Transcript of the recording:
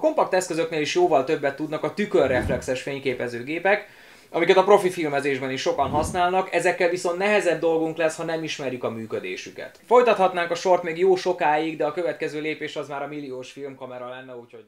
kompakt eszközöknél is jóval többet tudnak a tükörreflexes fényképezőgépek, amiket a profi filmezésben is sokan használnak, ezekkel viszont nehezebb dolgunk lesz, ha nem ismerjük a működésüket. Folytathatnánk a sort még jó sokáig, de a következő lépés az már a milliós filmkamera lenne, úgyhogy